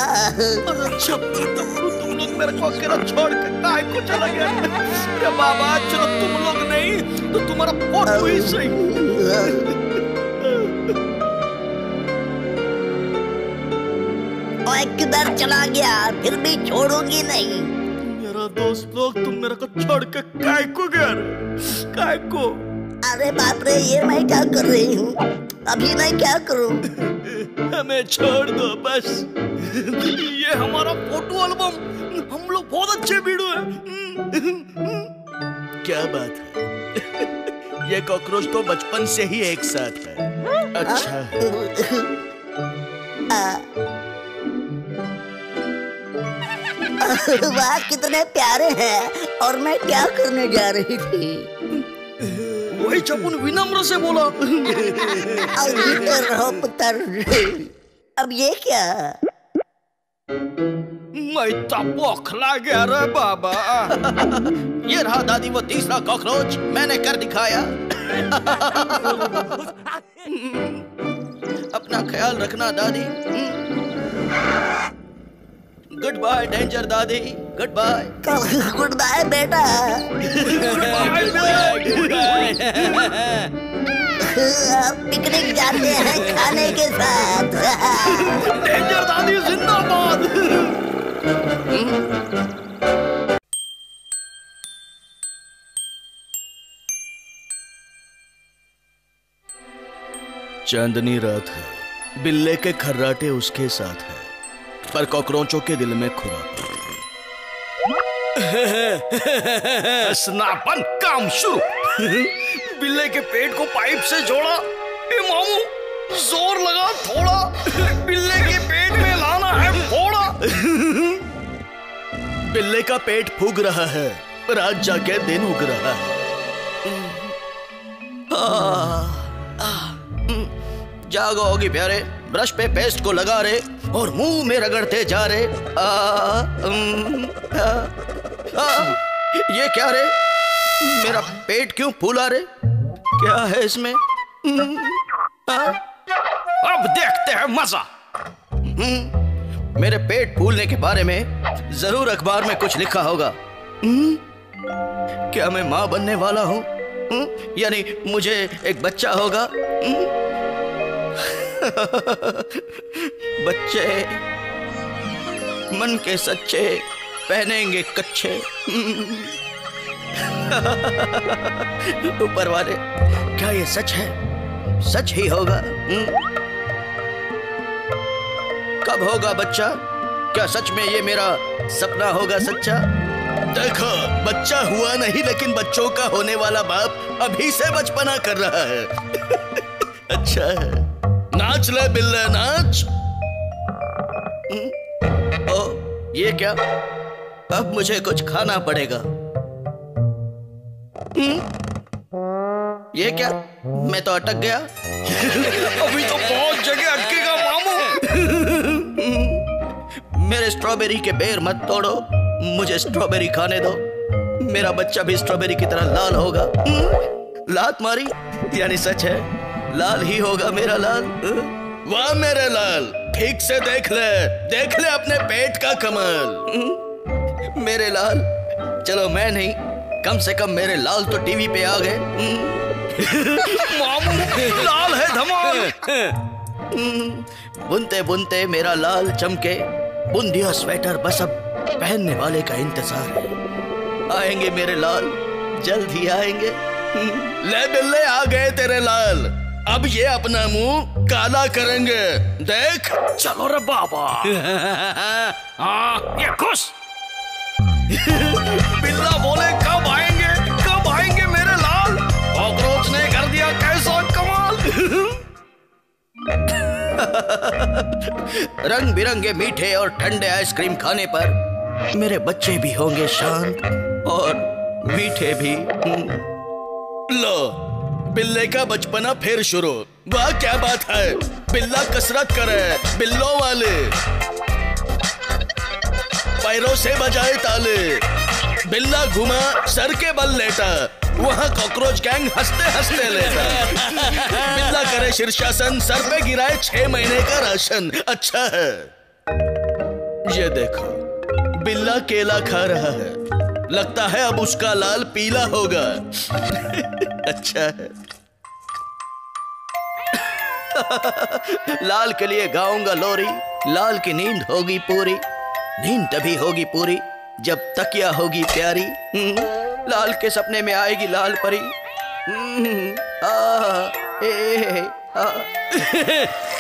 लोग मेरे को अकेला छोड़ के काहे को चला गया। अरे बाबा चलो तुम लोग नहीं तो तुम्हारा फ़ोटो ही सही। ओए किधर चला गया फिर भी छोड़ूँगी नहीं। मेरा दोस्त लोग तुम मेरे को छोड़ के काय को गया? काय को। अरे बाप रे ये मैं क्या कर रही हूँ? अभी मैं क्या करूँ? हमें छोड़ दो बस। ये हमारा फ़ोटो एल्बम हम लोग बहुत अच्छे वीडियो हैं। क्या बात है? ये कॉकरोच तो बचपन से ही एक साथ है। अच्छा। वाह कितने प्यारे हैं। और मैं क्या करने जा रही थी? वही चपुन विनम्र से बोला अब रहो पुत्र अब ये क्या मैं तो बौखला गया रे बाबा ये रहा दादी वो तीसरा कॉकरोच मैंने कर दिखाया अपना ख्याल रखना दादी गुड बाय डेंजर दादी गुड बाय गुड बाय बेटा अब पिकनिक जाते हैं खाने के साथ। डेंजर दादी जिंदाबाद. चांदनी रात है। बिल्ले के खर्राटे उसके साथ है। पर कॉकरोचों के दिल में खुरा स्नापन काम शुरू। बिल्ले के पेट को पाइप से जोड़ा। ए मामू, ज़ोर लगा, थोड़ा। बिल्ले के पेट में लाना है, फोड़ा। बिल्ले का पेट फूक रहा है, रात जाके दिन उग रहा है। जागो होगी प्यारे, ब्रश पे पेस्ट को लगा रहे और मुँह में रगड़ते जा रहे। ये क्या रे? मेरा पेट क्यों फूला रे? क्या है इसमें? अब देखते हैं मज़ा। मेरे पेट फूलने के बारे में ज़रूर अखबार में कुछ लिखा होगा। हम्म, क्या मैं माँ बनने वाला हूँ? यानी मुझे एक बच्चा होगा? हम्म? बच्चे, मन के सच्चे, पहनेंगे कच्चे। ऊपर वाले, क्या ये सच है? सच ही होगा? कब होगा बच्चा? क्या सच में ये मेरा सपना होगा सच्चा? देखो, बच्चा हुआ नहीं, लेकिन बच्चों का होने वाला बाप अभी से बचपना कर रहा है। अच्छा है। नाच ले बिल्ले नाच। ओ ये क्या? अब मुझे कुछ खाना पड़ेगा। ये क्या? मैं तो अटक गया। अभी तो बहुत जगह अटकेगा मामू। मेरे स्ट्रॉबेरी के पेड़ मत तोड़ो। मुझे स्ट्रॉबेरी खाने दो। मेरा बच्चा भी स्ट्रॉबेरी की तरह लाल होगा। लात मारी यानी सच है। लाल ही होगा मेरा लाल वाह मेरे लाल ठीक से देख ले देख ले अपने पेट का कमाल। हम्म, मेरे लाल चलो मैं नहीं कम से कम मेरे लाल तो टीवी पे आ गए। हम्म, मामू लाल है धमाल। बुनते बुनते मेरा लाल चमके बुन दिया स्वेटर बस अब पहनने वाले का इंतज़ार है। आएँगे मेरे लाल जल्द ही आएँगे। ले बिल्ले आ गए तेरे लाल। अब ये अपना मुँह काला करेंगे। देख। चलो रे बाबा। हाँ ये खुश। बिल्ला बोले कब आएँगे? कब आएँगे मेरे लाल? कॉकरोच ने कर दिया कैसा कमाल? रंग बिरंगे मीठे और ठंडे आइसक्रीम खाने पर मेरे बच्चे भी होंगे शांत और मीठे भी। लो। बिल्ले का बचपना फिर शुरू। वाह, क्या बात है। बिल्ला कसरत करे, बिल्लों वाले। पैरों से बजाए ताले। बिल्ला घुमा, सर के बल लेटा वहाँ कॉकरोच गैंग हँसते हँसते लेता। बिल्ला करे शीर्षासन, सर पे गिराए छह महीने का राशन। अच्छा है। ये देखो, बिल्ला केला खा रहा है। लगता है अब उसका लाल पीला होगा। अच्छा है। लाल के लिए गाऊँगा लोरी लाल की नींद होगी पूरी। नींद तभी होगी पूरी जब तकिया होगी प्यारी। हम्म, लाल के सपने में आएगी लाल परी। हम्म, आ, ए, आ।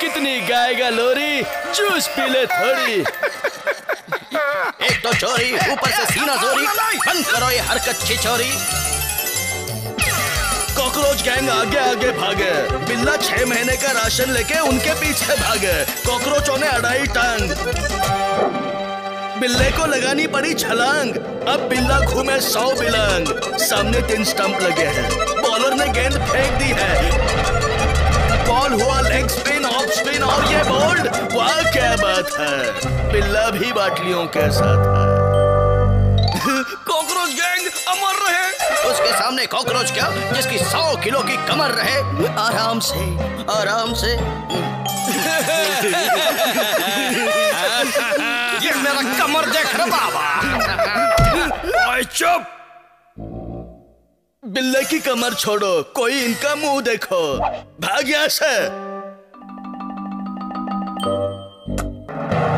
कितनी गाएगा लोरी जूस पी ले थोड़ी। एक तो चोरी, ऊपर से सीना जोरी। बंद करो ये हरकत, छिछोरी। कॉकरोच गैंग आगे आगे भागे। बिल्ला छह महीने का राशन लेके उनके पीछे भागे। कॉकरोचों ने अड़ाई टांग। बिल्ले को लगानी पड़ी छलांग। अब बिल्ला घूमे सौ बिलंग। सामने तीन स्टंप लगे हैं। बॉलर ने गेंद फेंक दी है। बॉल हुआ लेग स्पिन ऑफ़ स्पिन और ये बोल्ड वाह क्या बात है? बिल्ला भी बाटलियों के साथ है। कॉकरोच गैंग अमर रहे। उसके सामने कॉकरोच क्या? जिसकी सौ किलो की कमर रहे। आराम से आराम से। ये मेरा कमर देख रहा बाबा। चुप। बिल्ले की कमर छोड़ो कोई इनका मुँह देखो। भाग यहाँ से।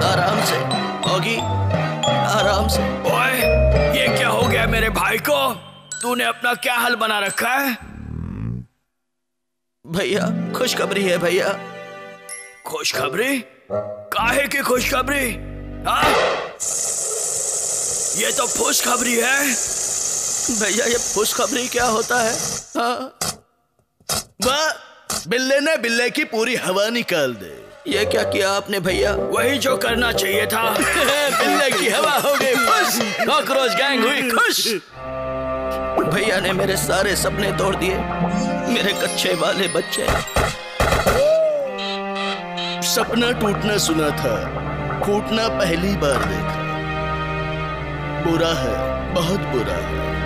आराम से होगी आराम से। ओए ये क्या हो गया मेरे भाई को? तूने अपना क्या हाल बना रखा है? भैया खुशखबरी है भैया। खुशखबरी? काहे की खुशखबरी? हाँ? ये तो खुशखबरी है। भैया ये खुशखबरी क्या होता है? हाँ। वाह बिल्ले ने बिल्ले की पूरी हवा निकाल दे। ये क्या किया आपने भैया? वही जो करना चाहिए था। बिल्ले की हवा हो गई खुश। कॉकरोच गैंग हुई खुश। भैया ने मेरे सारे सपने तोड़ दिए। मेरे कच्चे वाले बच्चे। सपना टूटना सुना था फूटना पहली बार देखा। बुरा है बहुत बुरा है।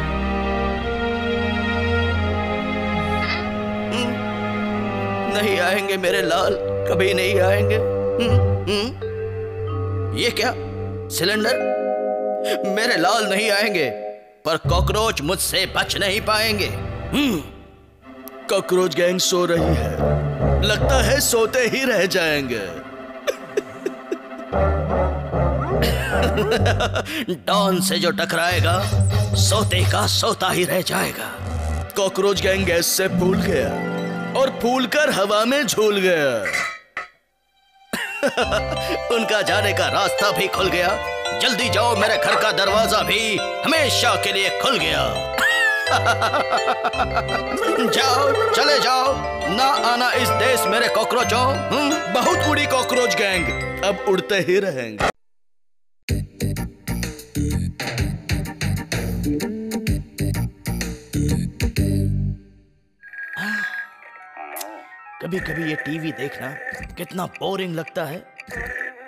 नहीं आएँगे मेरे लाल कभी नहीं आएँगे। हम्म, हम्म। ये क्या? सिलेंडर? मेरे लाल नहीं आएँगे पर कॉकरोच मुझसे बच नहीं पाएँगे। हम्म, कॉकरोच गैंग सो रही है। लगता है सोते ही रह जाएँगे। डॉन से जो टकराएगा सोते का सोता ही रह जाएगा। कॉकरोच गैंग गैस से भूल गया। और फूल कर हवा में झूल गया। उनका जाने का रास्ता भी खुल गया। जल्दी जाओ, मेरे घर का दरवाज़ा भी हमेशा के लिए खुल गया। जाओ, चले जाओ। ना आना इस देश मेरे कॉकरोचों। हम्म? बहुत उड़ी कॉकरोच गैंग। अब उड़ते ही रहेंगे। कभी कभी ये टीवी देखना कितना बोरिंग लगता है।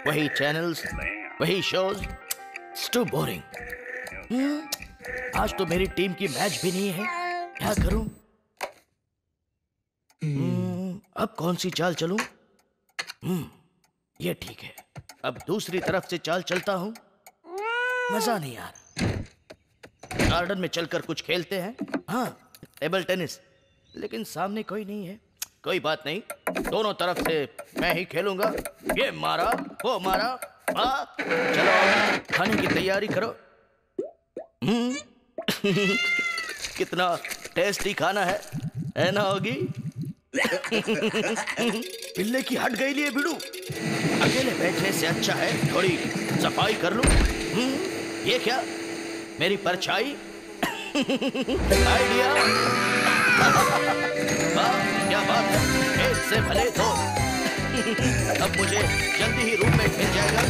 वही चैनल्स वही शोज़ टू बोरिंग आज तो मेरी टीम की मैच भी नहीं है क्या करूँ? हम्म, अब कौन सी चाल चलूँ? हम्म, ये ठीक है अब दूसरी तरफ़ से चाल चलता हूँ। मज़ा नहीं आ रहा। गार्डन में चलकर कुछ खेलते हैं। हाँ टेबल टेनिस लेकिन सामने कोई नहीं है। कोई बात नहीं। दोनों तरफ़ से मैं ही खेलूँगा। ये मारा वो मारा आ, चलो खाने की तैयारी करो। हम्म, कितना टेस्टी खाना है है ना होगी? पिल्ले की हट गई लिए बिड़ू अकेले बैठने से अच्छा है थोड़ी सफ़ाई कर लूँ। हम्म, ये क्या? मेरी परछाई? आइडिया? से भले दो अब मुझे जल्दी ही रूम में जाएगा।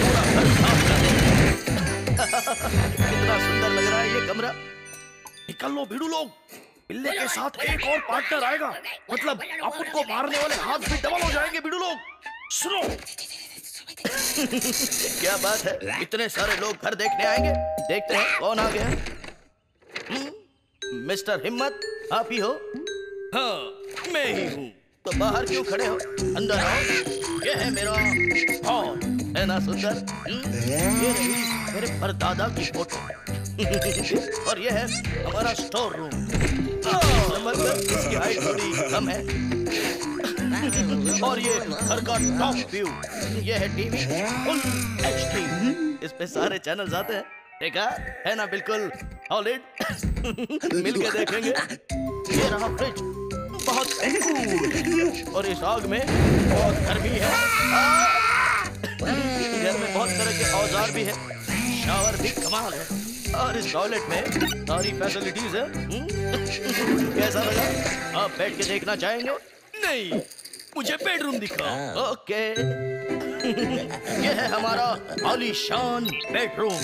पूरा घर साफ़ कर कितना सुंदर लग रहा है ये कमरा। निकल लो भिड़ू लोग। के साथ एक और पार्टनर आएगा। मतलब अपन मारने वाले हाथ भी डबल हो जाएँगे भिड़ू लोग। सुनो। क्या बात है? इतने सारे लोग घर देखने आएँगे? देखते हैं कौन आ गया हम्म, मिस्टर हिम्मत आप ही हो। हाँ मैं ही हूँ। तो बाहर क्यों खड़े हो? अंदर आओ। ये है मेरा हॉल है ना सुंदर? हम्म, ये रही मेरे परदादा की फ़ोटो। और ये है हमारा स्टोर रूम समझकर इसकी हाइट थोड़ी कम है। और ये घर का टॉप व्यू ये है टीवी फुल एचडी इस पे सारे चैनल्स आते हैं। देखा है? ना बिल्कुल? हॉलिड मिल के देखेंगे। ये रहा फ्रिज बहुत कूल और इस आग में बहुत गर्मी है। घर में बहुत तरह के औज़ार भी है। शावर भी कमाल है। और इस टॉयलेट में सारी फैसिलिटीज़ है। हम्म? कैसा लगा? आप बैठ के देखना चाहेंगे? नहीं। मुझे बेडरूम दिखाओ। ओके ये है हमारा आलीशान बेडरूम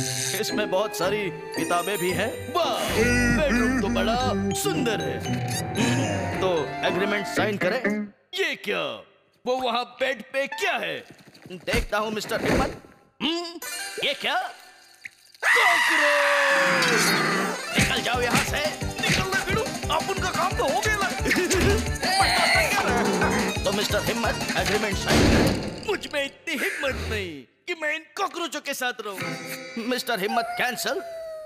इसमें बहुत सारी किताबें भी हैं। वाह! बेडरूम तो बड़ा सुंदर है। तो एग्रीमेंट साइन करें। ये क्या? वो वहाँ बेड पे क्या है? देखता हूँ मिस्टर हिम्मत हम्म, ये क्या? निकल जाओ यहाँ से। मिस्टर हिम्मत एग्रीमेंट साइन मुझमें इतनी हिम्मत नहीं कि मैं इन कॉकरोचों के साथ रहूँ। मिस्टर हिम्मत कैंसल।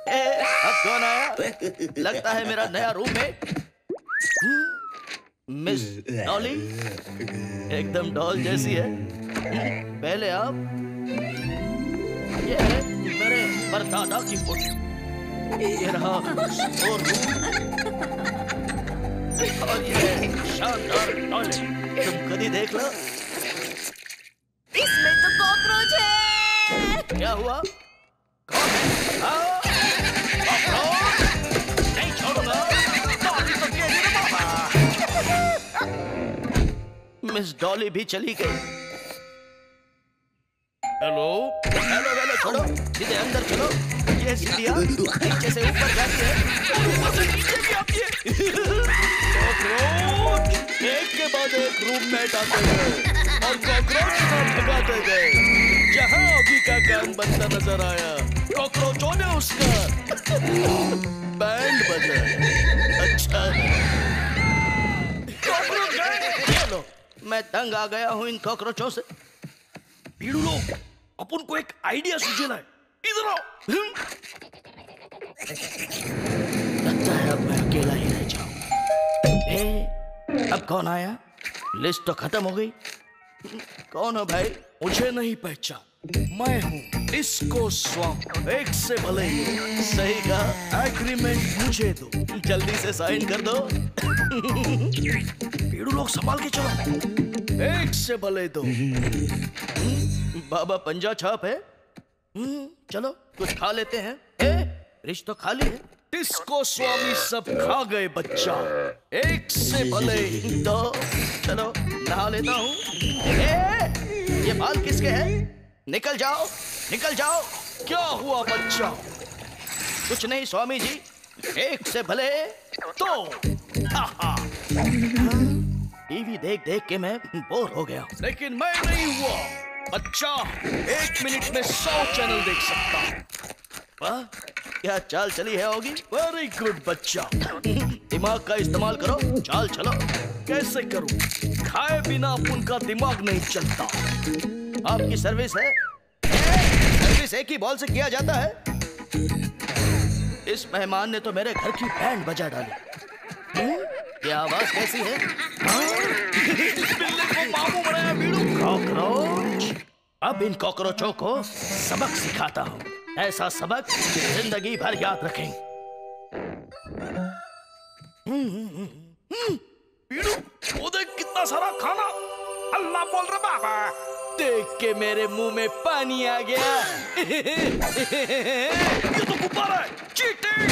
ए, अब कौन आया लगता है मेरा नया रूममेट हम्म, मिस डॉली एकदम डॉल जैसी है। हम्म, पहले आप। ये है मेरे परदादा की फ़ोटो। ये रहा और ये शानदार टॉयलेट। तुम कभी देख लो। इसमें तो कॉकरोच है। क्या हुआ? कौन है? आओ, नहीं छोड़ूँगा तो मिस डॉली भी चली गई। हेलो? हेलो हेलो छोड़ो। सीधे अंदर चलो। ये सीढ़ियाँ नीचे से ऊपर जाती है। ऊपर से नीचे भी आती है। कॉकरोच एक के बाद एक रूममेट आते गए और कॉकरोच को भगाते गए जहाँ अभी का काम बनता नज़र आया कॉकरोचों ने उसका। बैंड बजाया अच्छा। है? कॉकरोच गए ये लो मैं तंग आ गया हूँ इन कॉकरोचों से। भीड़ू लोग, अपन को एक आइडिया सूझेला है। इधर आओ। ए, अब कौन आया? लिस्ट तो खत्म हो गई। कौन हो भाई? मुझे नहीं पहचान। मैं हूँ डिस्को स्वाम एक से भले ही सही कहा। एग्रीमेंट मुझे दो। जल्दी से साइन कर दो। पेड़ू लोग संभाल के चलो। एक से भले दो। बाबा पंजा छाप है। हम्म, चलो कुछ खा लेते हैं। ए, फ्रिज तो खाली है। डिस्को स्वामी सब खा गए बच्चा? एक से भले तो चलो, नहा लेता हूँ। ये बाल किसके हैं? निकल जाओ निकल जाओ। क्या हुआ बच्चा? कुछ नहीं, स्वामी जी। एक से भले तो। टीवी देख देख के मैं बोर हो गया लेकिन मैं नहीं हुआ। बच्चा, एक मिनट में सौ चैनल देख सकता हूँ। क्या चाल चली है होगी? वेरी गुड बच्चा। दिमाग का इस्तेमाल करो चाल चलो कैसे करूँ? खाए बिना उनका दिमाग नहीं चलता। आपकी सर्विस है? सर्विस एक ही बॉल से किया जाता है। इस मेहमान ने तो मेरे घर की बैंड बजा डाली। हम्म, ये आवाज़ कैसी है? बिल्ली को मामू बनाया बीड़ू। अब इन कॉकरोचों को सबक सिखाता हूँ। ऐसा सबक ज़िंदगी भर याद रखें। कितना सारा खाना। अल्लाह बोल रहा बाबा। देख के मेरे मुँह में पानी आ गया। ये तो गुब्बारा है चीटिंग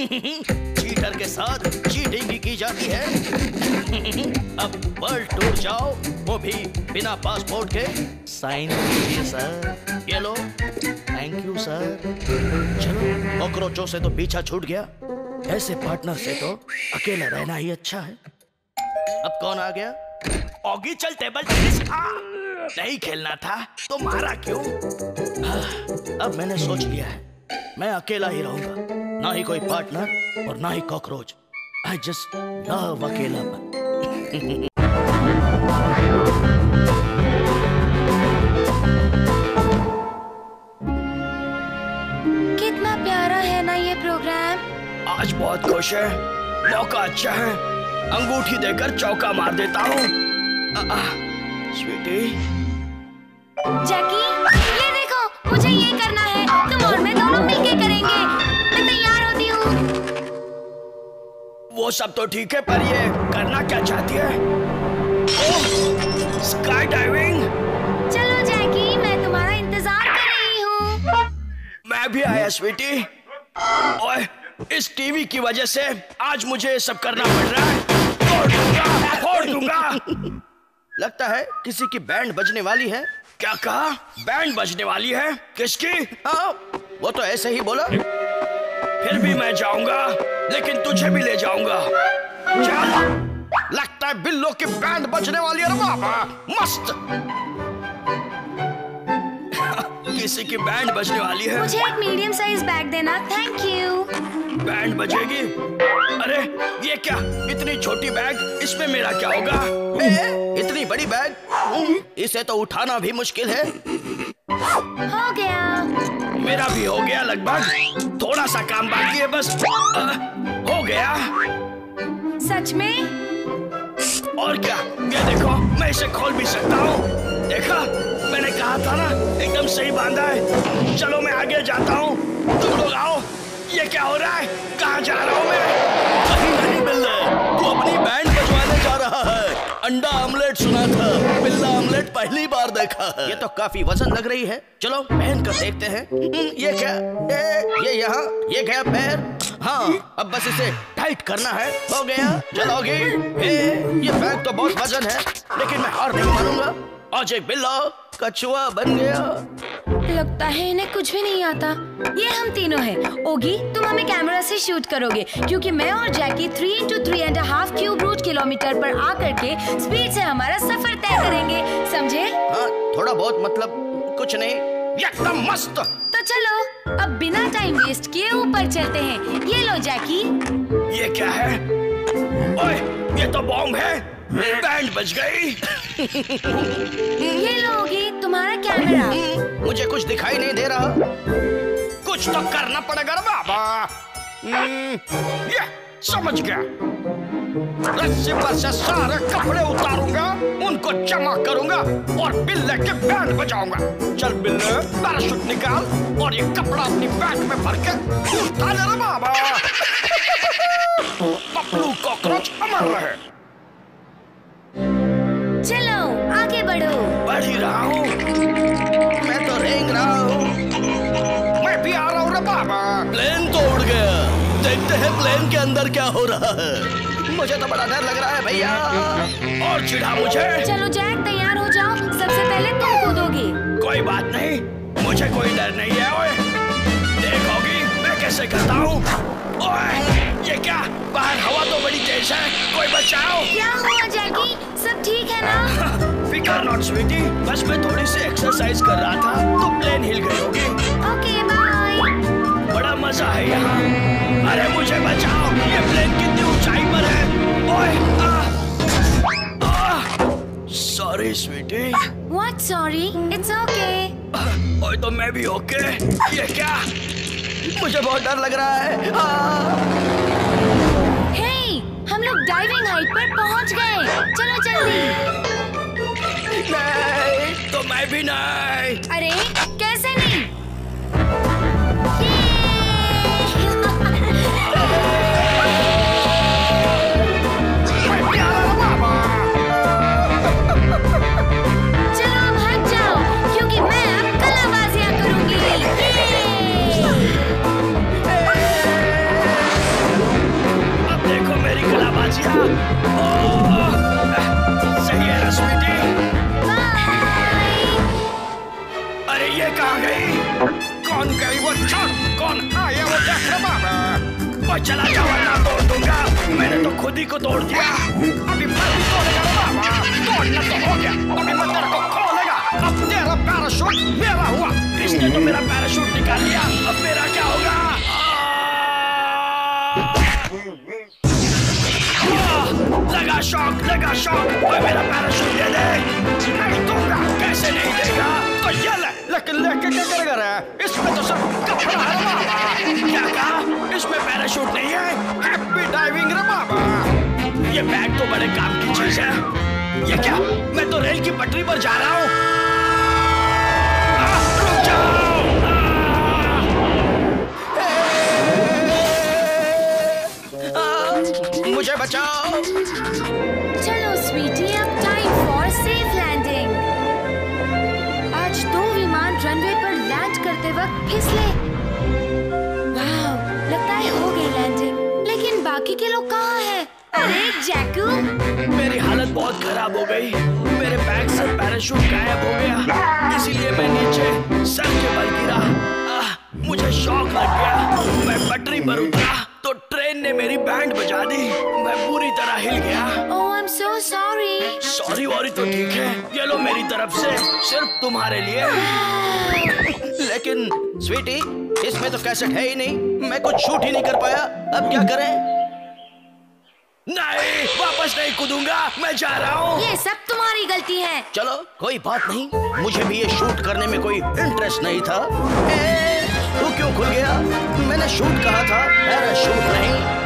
चीटर के साथ चीटिंग भी की जाती है। अब वर्ल्ड टूर जाओ वो भी बिना पासपोर्ट के। साइन कीजिए सर ये लो। थैंक यू सर चलो कॉकरोचों से तो पीछा छूट गया। ऐसे पार्टनर से तो अकेला रहना ही अच्छा है। अब कौन आ गया? ऑगी चल टेबल टेनिस नहीं खेलना था तो मारा क्यों? अब मैंने सोच लिया है मैं अकेला ही रहूँगा। ना ही कोई पार्टनर और ना ही कॉकरोच आई जस्ट लव अकेलापन। कितना प्यारा है ना ये प्रोग्राम आज बहुत खुश है। मौका अच्छा है। अंगूठी देकर चौका मार देता हूँ। स्वीटी। जैकी? वो सब तो ठीक है पर ये करना क्या चाहती है? स्काई डाइविंग चलो जैकी मैं तुम्हारा इंतज़ार कर रही हूँ। मैं भी आया स्वीटी ओए इस टीवी की वजह से आज मुझे ये सब करना पड़ रहा है। फोड़ दूँगा फोड़ दूँगा। लगता है किसी की बैंड बजने वाली है। क्या कहा? बैंड बजने वाली है? किसकी? हाँ वो तो ऐसे ही बोला। फिर भी मैं जाऊँगा लेकिन तुझे भी ले जाऊँगा। चल लगता है बिल्लो की बैंड बजने वाली है बाबा मस्त। किसी की बैंड बजने वाली है। मुझे एक मीडियम साइज़ बैग देना। थैंक यू बैंड बजेगी? अरे ये क्या? इतनी छोटी बैग इसमें मेरा क्या होगा? ए, इतनी बड़ी बैग इसे तो उठाना भी मुश्किल है। हो गया। मेरा भी हो गया लगभग। थोड़ा सा काम बाकी है बस। अ, हो गया। सच में? और क्या? ये देखो मैं इसे खोल भी सकता हूँ। देखा? मैंने कहा था ना एकदम सही बांधा है। चलो मैं आगे जाता हूँ। तुम लोग आओ। ये क्या हो रहा है? कहाँ जा रहा हूँ मैं? कहीं नहीं बिल्ले तू अपनी बैंड बजवाने जा रहा है। अंडा ऑमलेट सुना था बिल्ला ऑमलेट पहली बार देखा है। ये तो काफ़ी वज़न लग रही है। चलो पहन कर देखते हैं। हम्म, ये क्या? ए, ये यहाँ ये गया पैर। हाँ अब बस इसे टाइट करना है। हो गया चलोगी। ए, ये बैग तो बहुत वज़न है लेकिन मैं हार नहीं मानूँगा। आज एक बिल्ला कछुआ बन गया। लगता है इन्हें कुछ भी नहीं आता। ये हम तीनों हैं। ओगी तुम हमें कैमरा से शूट करोगे क्योंकि मैं और Jackie three into three and half cube root kilometre पर आकर के स्पीड से हमारा सफ़र तय करेंगे। समझे? हाँ थोड़ा बहुत मतलब कुछ नहीं। एकदम मस्त। तो चलो अब बिना टाइम वेस्ट किए ऊपर चलते हैं। ये लो जैकी। ये क्या है? ओए ये तो बॉम्ब है। बैंड बज गई। ये लो ओगी तुम्हारा कैमरा मुझे कुछ दिखाई नहीं दे रहा। कुछ तो करना पड़ेगा बाबा। हम्म, ये समझ गया। रस्सी पर से सारे कपड़े उतारूँगा उनको जमा करूँगा और बिल्ले के बैंड बजाऊँगा। चल बिल्ले पैराशूट निकाल और ये कपड़ा अपनी बैग में भर के उठा ले बाबा। पपलू कॉकरोच अमर रहे। चलो आगे बढ़ो। बढ़ ही रहा हूँ। मैं तो रेंग रहा हूँ। मैं भी आ रहा हूँ रे बाबा। प्लेन तो उड़ गया। देखते हैं प्लेन के अंदर क्या हो रहा है। मुझे तो बड़ा डर लग रहा है भैया। और चिढ़ा मुझे। चलो जैक तैयार हो जाओ। सबसे पहले तुम कूदोगे। कोई बात नहीं। मुझे कोई डर नहीं है ओए। देखोगी मैं कैसे करता हूँ। ओए। ये क्या? बाहर हवा तो बड़ी तेज है। कोई बचाओ? क्या हुआ जैकी? सब ठीक है ना? फिकर नॉट स्वीटी बस मैं थोड़ी सी एक्सरसाइज कर रहा था तो प्लेन हिल गई होगी। ओके बाय बड़ा मज़ा है यहाँ। अरे मुझे बचाओ। ये प्लेन कितनी ऊंचाई पर है। ओए sorry sweetie what sorry it's okay ओए तो मैं भी ओके ये क्या? मुझे बहुत डर लग रहा है। हाँ। हम लोग डाइविंग हाइट पर पहुँच गए। चलो जल्दी। नहीं तो मैं भी नहीं अरे चला जाओ वरना तोड़ दूँगा। मैंने तो खुद ही को तोड़ दिया। अभी मैं भी तोड़ेगा बाबा। तोड़ना तो हो गया, अभी मैं तेरे को खोलेगा। अब तेरा पैराशूट मेरा हुआ। इसने तो मेरा पैराशूट निकाल लिया अब मेरा क्या होगा? लगा शौक लगा शौक। ओए मेरा पैराशूट दे दे। नहीं दूँगा कैसे नहीं देगा। तो ये ले। लेकिन लेके, क्या करेगा रे इसमें तो सिर्फ़ कपड़ा है बाबा क्या कहा? इसमें पैराशूट नहीं है। हैप्पी डाइविंग रे बाबा। ये बैग तो बड़े काम की चीज़ है। ये क्या? मैं तो रेल की पटरी पर जा रहा हूँ। हाँ। मुझे बचाओ। करते वक्त फिसले लगता है हो गई लैंडिंग लेकिन बाकी के लोग कहाँ हैं? अरे, जैकू। मेरी हालत बहुत खराब हो गई। मेरे बैग से पैराशूट गायब हो गया। इसीलिए मैं नीचे सर के बल गिरा। मुझे शौक लग गया। मैं पटरी पर उतरा। तो ट्रेन ने मेरी बैंड बजा दी। मैं पूरी तरह हिल गया। ओह I am so sorry sorry worry तो ठीक है। ये लो मेरी तरफ़ से सिर्फ़ तुम्हारे लिए। लेकिन स्वीटी इसमें तो कैसेट है ही नहीं। मैं कुछ शूट ही नहीं कर पाया। अब क्या करें? नहीं वापस नहीं कूदूँगा। मैं जा रहा हूँ। ये सब तुम्हारी गलती है। चलो कोई बात नहीं। मुझे भी ये शूट करने में कोई इंटरेस्ट नहीं था। ए, तू क्यों खुल गया? मैंने शूट कहा था अरे शूट नहीं।